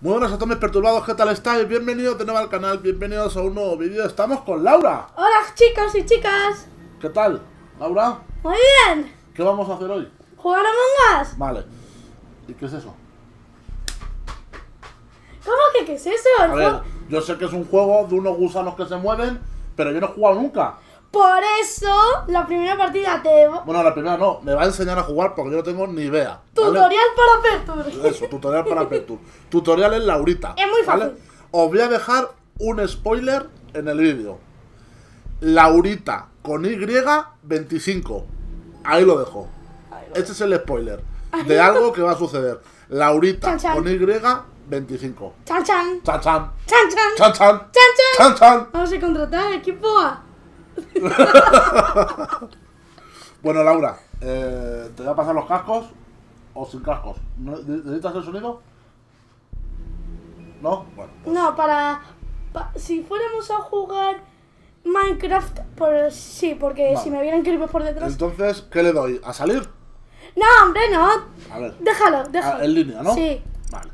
Muy buenas a todos mis perturbados, ¿qué tal estáis? Bienvenidos de nuevo al canal, bienvenidos a un nuevo vídeo. Estamos con Laura. Hola chicos y chicas. ¿Qué tal? Laura, Muy bien. ¿qué vamos a hacer hoy? ¿Jugar a Among Us? Vale. ¿Y qué es eso? ¿Cómo que qué es eso? A ver, yo sé que es un juego de unos gusanos que se mueven, pero yo no he jugado nunca. Por eso la primera partida te... Bueno, la primera no, me va a enseñar a jugar porque yo no tengo ni idea. ¿vale? Tutorial para Pertur. Eso, tutorial para Petur. Tutorial en Laurita. Es muy fácil. Os voy a dejar un spoiler en el vídeo. Laurita con Y 25. Ahí lo dejo. Este es el spoiler de algo que va a suceder. Laurita Chan, chan. con Y 25. Chan chan. Chan chan. Chan chan. Chan chan. Chan chan. Chan chan. Vamos a contratar equipo A. Bueno, Laura, eh, te voy a pasar los cascos o sin cascos. ¿No- ¿Necesitas el sonido? ¿No? Bueno. pues- No, para... pa- si fuéramos a jugar Minecraft, pues sí, porque Vale. si me vieran creepers por detrás... Entonces, ¿qué le doy? ¿A salir? No, hombre, no. A ver. Déjalo, déjalo. Ah, en línea, ¿no? Sí. Vale.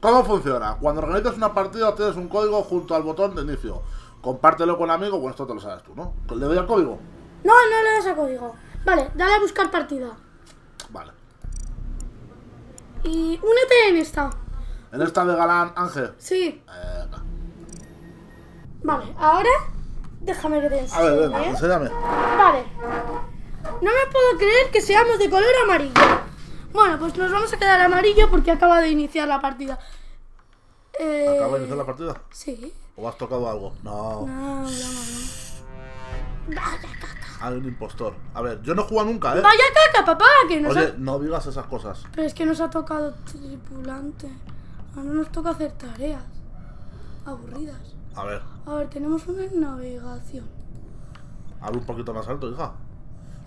¿Cómo funciona? Cuando organizas una partida obtienes un código junto al botón de inicio. Compártelo con amigos, bueno, esto te lo sabes tú, ¿no? ¿Le doy al código? No, no le das a código. Vale, dale a buscar partida. Vale. Y únete en esta. En esta de Galán Ángel. Sí. Vale, ahora déjame que te enseñe. A ver, venga, enséñame. Vale. No me puedo creer que seamos de color amarillo. Bueno, pues nos vamos a quedar amarillo porque acaba de iniciar la partida. Eh... De iniciar la partida? Sí. ¿O has tocado algo? No. No, no, no. Vaya caca. Hay un impostor. A ver, yo no he jugado nunca, ¿eh? Vaya caca, papá. Que nos Oye, ha... no digas esas cosas. Pero es que nos ha tocado tripulante. Ahora nos toca hacer tareas. Aburridas. A ver. A ver, tenemos una navegación. Habla un poquito más alto, hija.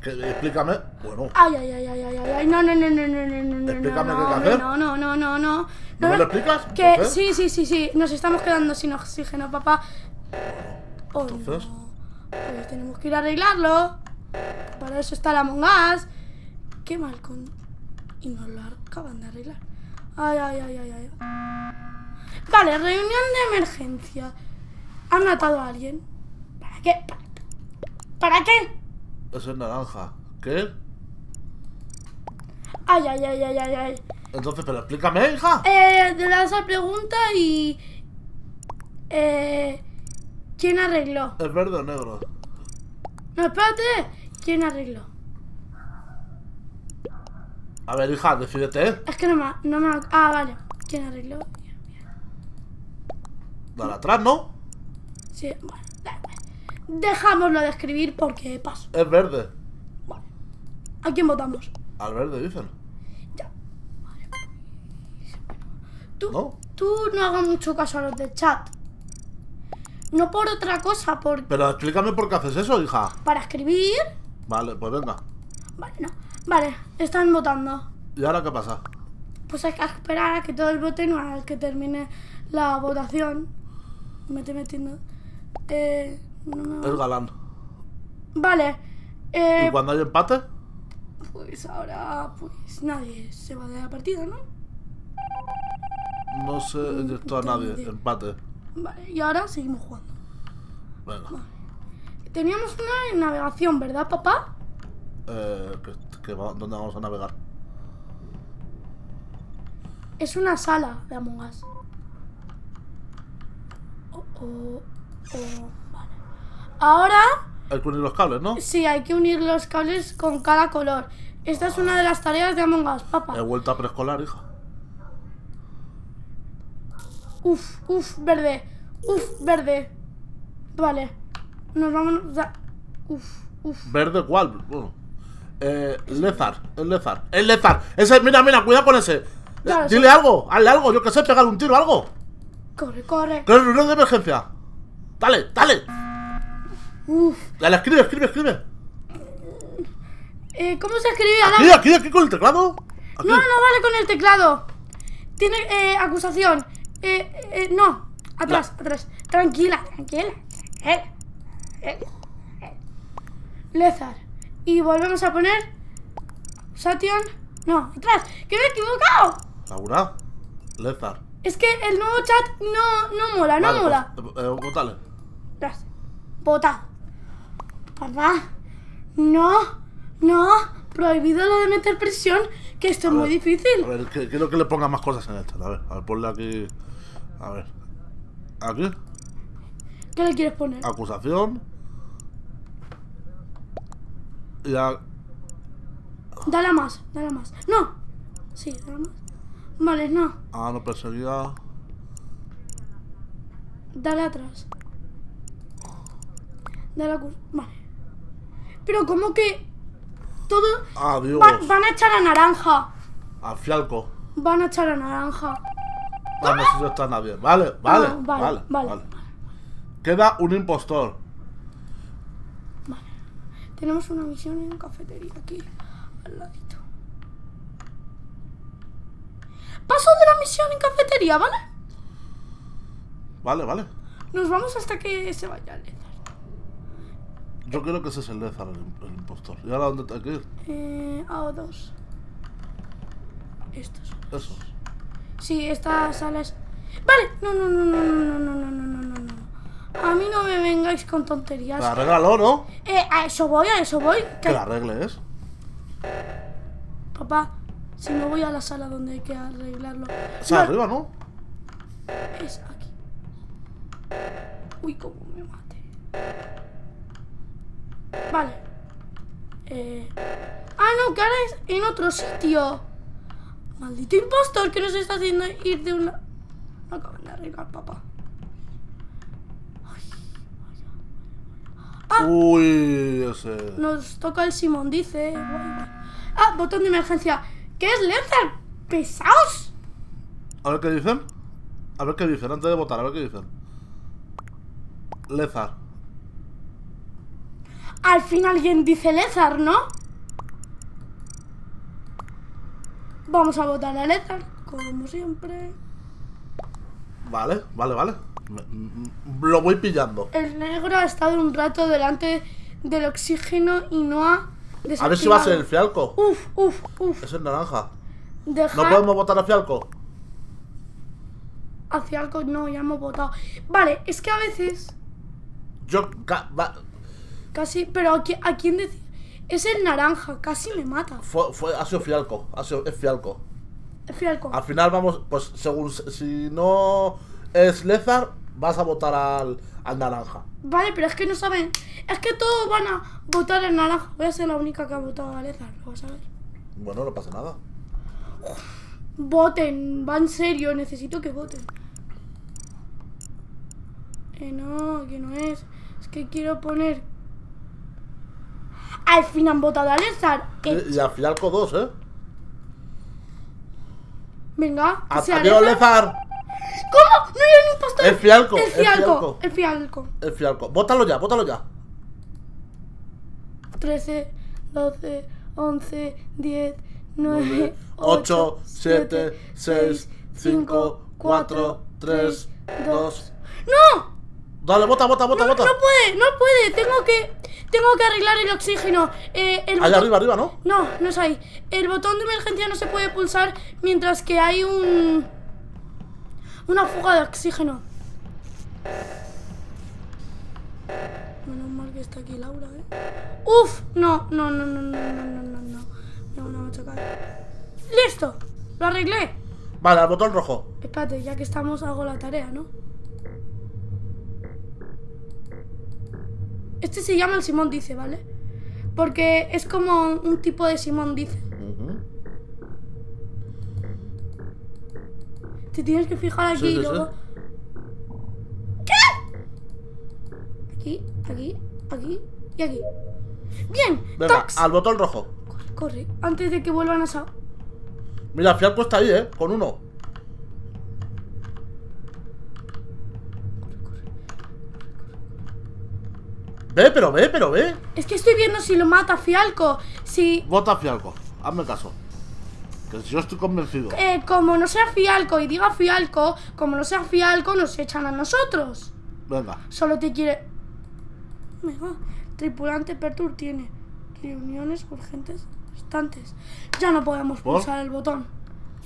Que, explícame. Bueno. Ay, ay, ay, ay, ay, ay. No, no, no, no, no, no, no. Explícame no, qué hay que hacer. No, no, no, no, no. ¿No me lo explicas? Que Entonces, sí, sí, sí, sí, nos estamos quedando sin oxígeno, papá. Oh, Entonces. no. Pues tenemos que ir a arreglarlo. Para eso está la Among Us. Qué mal con... Y nos lo acaban de arreglar. Ay, ay, ay, ay, ay. Vale, reunión de emergencia. Han matado a alguien. ¿Para qué? ¿Para, ¿para qué? Eso es naranja. ¿Qué? Ay, ay, ay, ay, ay, ay. Entonces, pero explícame, hija. Eh, de la esa pregunta y... Eh, ¿Quién arregló? ¿Es verde o negro? No, espérate. ¿Quién arregló? A ver, hija, decídete. Es que no me... No me ah, vale. ¿Quién arregló? Dale atrás, ¿no? Sí, bueno. da igual. Dejámoslo de escribir porque paso. Es verde. Vale. ¿A quién votamos? Al verde, dicen. Ya. Tú, ¿No? tú no hagas mucho caso a los del chat. No por otra cosa, por... Pero explícame por qué haces eso, hija. Para escribir... Vale, pues venga. Vale, no. Vale, están votando. ¿Y ahora qué pasa? Pues hay que esperar a que todos voten una vez que termine la votación. Me estoy metiendo. Eh, no Es galán. Vale. Eh, ¿Y cuando hay empate? pues ahora, pues nadie se va de la partida, ¿no? No se eyectó a nadie. Empate. Vale, y ahora seguimos jugando. Venga. Teníamos una en navegación, ¿verdad, papá? Eh, que- que va- ¿Dónde vamos a navegar? Es una sala de Among Us. Oh, oh, oh, vale. Ahora Hay que unir los cables, ¿no? sí, hay que unir los cables con cada color. Esta es una de las tareas de Among Us, papá. He vuelto a preescolar, hija. Uf, uf, verde. Uf, verde. Vale. Nos vamos. ya. Uf, uf. ¿Verde cuál? Bueno. Eh, Lezar, es Lezar. Es Lezar. Ese, mira, mira, cuidado con ese. Claro, Dile algo, hazle algo, yo que sé, pegar un tiro, algo. Corre, corre. Es reunión de emergencia. Dale, dale. Uf. Dale, escribe, escribe, escribe. Eh, ¿Cómo se escribe? Aquí, aquí, aquí con el teclado. Aquí. No, no vale con el teclado. Tiene eh, acusación. Eh, eh, no. Atrás, atrás. Tranquila, tranquila. tranquila. Eh, eh. Lezar. Y volvemos a poner. Sation. No, atrás. ¡Que me he equivocado! Laura, Lezar. Es que el nuevo chat no, no mola, no Vale, mola. pues, eh, eh, votale. Vota. Papá. No, no. Prohibido lo de meter presión, que esto es muy ver, difícil. A ver, que- quiero que le ponga más cosas en chat. A ver, a ver, ponle aquí. A ver. Aquí, ¿Qué le quieres poner? acusación. Y a- Dale más, dale más. No. Sí, dale más. Vale, no. Ah, no perseguía. Dale atrás. Dale a Vale. Pero como que todo... Ah. Van, a echar a naranja. A Fialco. Van a echar a naranja. Ah, no sé si está nadie. Vale, vale, Ah, vale, vale, vale, vale. Queda un impostor. Tenemos una misión en cafetería aquí, al ladito. Paso de la misión en cafetería, ¿vale? Vale, vale. Nos vamos hasta que se vaya Lezar. Yo creo que ese es el Lezar, el, el impostor. ¿Y ahora dónde tengo que ir? Eh, a dos. Estos. Eso. Sí, esta sala es... Vale, no, no, no, no, no, no, no, no, no, no, no. A mí no me vengáis con tonterías. La arréglalo, ¿no? Eh, a eso voy, a eso voy. Que la arregle es. Papá, si no voy a la sala donde hay que arreglarlo. O sea, Vale, arriba, ¿no? Es aquí. Uy, cómo me mate. Vale. Eh... Ah, no, que ahora es en otro sitio. Maldito impostor que nos está haciendo ir de una... No acaban de arreglar, papá. Ay. Ah, Uy, ese. nos toca el Simón, dice. Ah, botón de emergencia. ¿Qué es Lezar? ¿Pesaos? A ver qué dicen. A ver qué dicen, antes de votar, a ver qué dicen. Lezar. Al fin alguien dice Lezar, ¿no? Vamos a votar a Lezar, como siempre. Vale, vale, vale. Lo voy pillando. El negro ha estado un rato delante del oxígeno y no ha A ver si va a ser el. Fialco. Uf, uf, uf. Es el naranja. ¿No podemos votar a Fialco? hacia algo. No, ya hemos votado. Vale, es que a veces Yo. va- casi. Pero ¿a, qui- a quién decir? Es el naranja, casi me mata. Fue, fue, ha sido Fialco. Ha sido, es Fialco. Fialco. Al final vamos, pues según. Si no es Lezar, vas a votar al, al naranja. Vale, pero es que no saben. Es que todos van a votar en naranja. Voy a ser la única que ha votado a Lezar, lo vas a ver. Bueno, no pasa nada. Voten, va en serio, necesito que voten. Eh, no, que no es. Es que quiero poner. Al fin han votado a. Eh, Y, y a Fialco 2, ¿eh? venga, A- sea. ¿Cómo? No hay un impostor. El Fialco, El fialco. El fialco. El Fialco. Vótalo ya, vótalo ya. 13, 12, 11, 10, 9, 9, 8, 7, 6, 5, 4, 3, 2. ¡No! Dale, vota, vota, vota, No, vota. no puede, no puede. Tengo que, tengo que arreglar el oxígeno. Eh, el Allá botón- arriba, arriba, ¿no? No, no es ahí. El botón de emergencia no se puede pulsar mientras que hay un... Una fuga de oxígeno. Menos mal que está aquí Laura, ¿eh? ¡Uf! No, no, no, no, no, no, no, no, no. No, no, me ha chocado. ¡Listo! ¡Lo arreglé! Vale, al botón rojo. Espérate, ya que estamos hago la tarea, ¿no? Este se llama el Simón Dice, ¿vale? Porque es como un tipo de Simón Dice. Te tienes que fijar aquí Sí, y luego. ¿Qué? Aquí, aquí, aquí y aquí. Bien, Venga, Tox. al botón rojo. Corre, corre, antes de que vuelvan a. Mira, Fialco está ahí, ¿eh? Con uno. Ve, pero ve, pero ve. Es que estoy viendo si lo mata Fialco. Si. Vota a Fialco. Hazme caso. Que yo estoy convencido. eh, como no sea Fialco y diga Fialco, como no sea Fialco, nos echan a nosotros. Venga. Solo te quiere. Venga, tripulante Pertur tiene reuniones urgentes instantes. Ya no podemos ¿Por? pulsar el botón.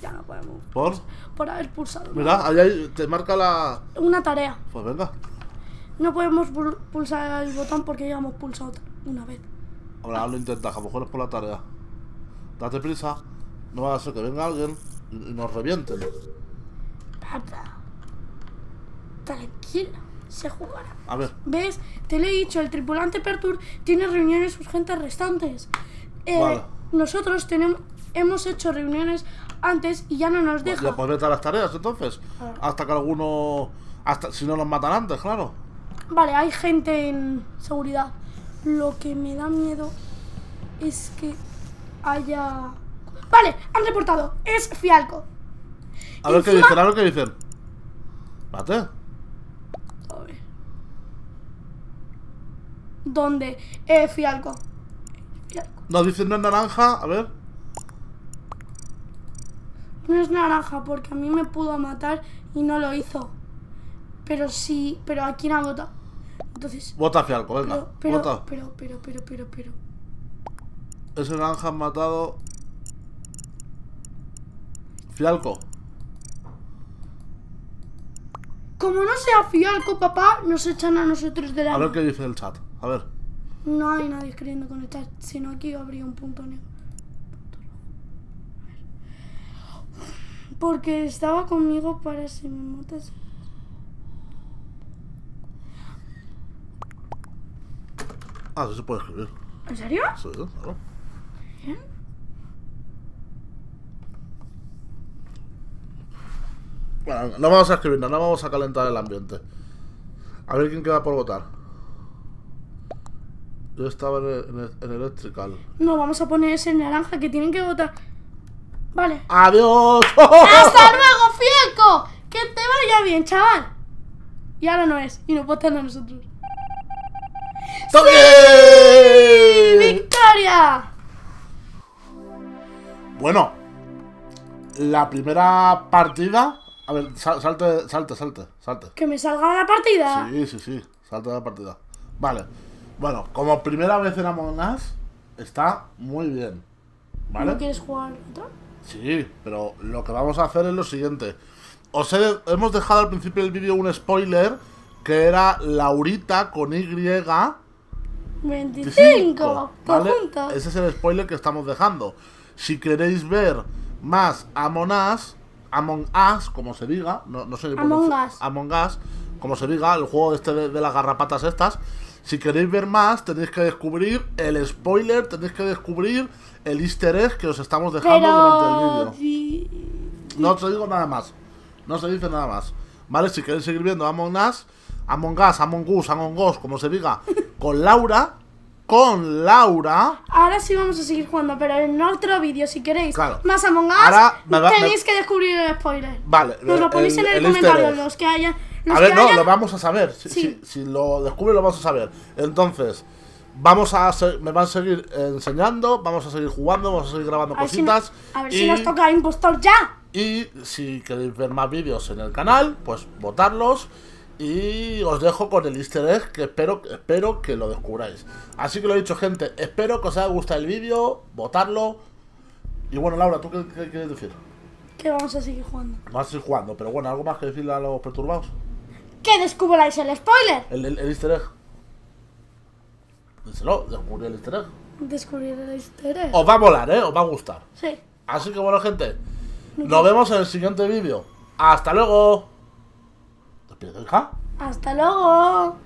Ya no podemos. ¿Por? Por haber pulsado. Mira, ahí hay- te marca la... Una tarea. Pues venga. No podemos pul- pulsar el botón porque ya hemos pulsado una vez. Ahora lo intentas, a lo mejor es por la tarea. Date prisa. No va a ser que venga alguien y nos revienten. Papá. Tranquila. Se jugará. A ver, ¿Ves? Te lo he dicho, el tripulante Pertur tiene reuniones urgentes restantes. Eh, Vale. Nosotros tenemos, hemos hecho reuniones antes y ya no nos deja. ya pues vete a las tareas entonces. Ah. Hasta que alguno... Hasta si no nos matan antes, claro. Vale, hay gente en seguridad. Lo que me da miedo es que haya... Vale, han reportado. Es Fialco. A ver qué Encima- dicen, a ver qué dicen. Mate. A ver. ¿Dónde? Eh, Fialco. Fialco. Nos dicen no es naranja, a ver. No es naranja porque a mí me pudo matar y no lo hizo. Pero sí, pero ¿a quién ha votado? Entonces, Vota Fialco, venga. pero, pero, vota. pero, pero, pero, pero, pero. Ese naranja han matado. Fialco. Como no sea Fialco, papá, nos echan a nosotros de la... A ver qué dice el chat. A ver. No hay nadie escribiendo con el chat, sino aquí habría un punto negro. Porque estaba conmigo para si me matas. Ah, sí se puede escribir. ¿En serio? Sí, claro. Bien. Bueno, no vamos a escribir nada, no vamos a calentar el ambiente. A ver quién queda por votar. Yo estaba en, el- en el- en Electrical. No, vamos a poner ese naranja que tienen que votar. Vale. ¡Adiós! ¡Hasta luego, Fialco! Que te vaya bien, chaval. Y ahora no es, y nos votan a nosotros. ¡Sí! ¡Victoria! Bueno, la primera partida. A ver, sal- salte, salte, salte, salte. Que me salga la partida. Sí, sí, sí, salte de la partida. Vale, bueno, como primera vez en Among Us, está muy bien. ¿Vale? ¿No quieres jugar otra? Sí, pero lo que vamos a hacer es lo siguiente. Os he- hemos dejado al principio del vídeo un spoiler que era Laurita con Y. 25. ¿vale? Ese es el spoiler que estamos dejando. Si queréis ver más Among Us, Among Us, como se diga, no, no sé Among Us. Among Us, como se diga, el juego este de, de las garrapatas estas. Si queréis ver más, tenéis que descubrir el spoiler, tenéis que descubrir el easter egg que os estamos dejando durante el Pero... vídeo. di- No os digo nada más. No se dice nada más. ¿Vale? Si queréis seguir viendo Among Us, Among Us, Among Us, Among Us, como se diga, con Laura, con Laura. Ahora sí vamos a seguir jugando, pero en otro vídeo, si queréis Claro. más Among Us, Ahora me va- tenéis que descubrir el spoiler. Vale, Nos lo ponéis el- en el, comentario, los que hayan... Los A ver, no, hayan- lo vamos a saber. Si, Sí. si- si lo descubre, lo vamos a saber. Entonces, vamos a me van a seguir enseñando, vamos a seguir jugando, vamos a seguir grabando a ver, si, cositas. no- a ver y, si nos toca impostor ya. y si queréis ver más vídeos en el canal, pues votarlos. Y os dejo con el easter egg que espero, espero que lo descubráis. Así que lo he dicho, gente. Espero que os haya gustado el vídeo, votarlo. Y bueno, Laura, ¿tú qué, qué quieres decir? Que vamos a seguir jugando. Vas a seguir jugando, pero bueno, ¿algo más que decirle a los perturbados? Que descubráis el spoiler. El, el, el easter egg. Díselo, descubrí el easter egg. Descubrir el easter egg. Os va a molar, ¿eh? Os va a gustar. Sí. Así que bueno, gente. Nos vemos en el siguiente vídeo. ¡Hasta luego! Hasta luego.